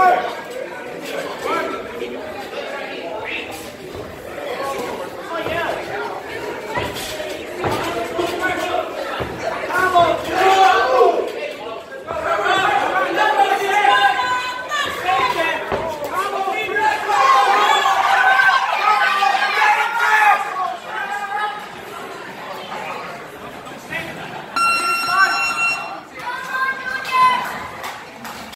Come on.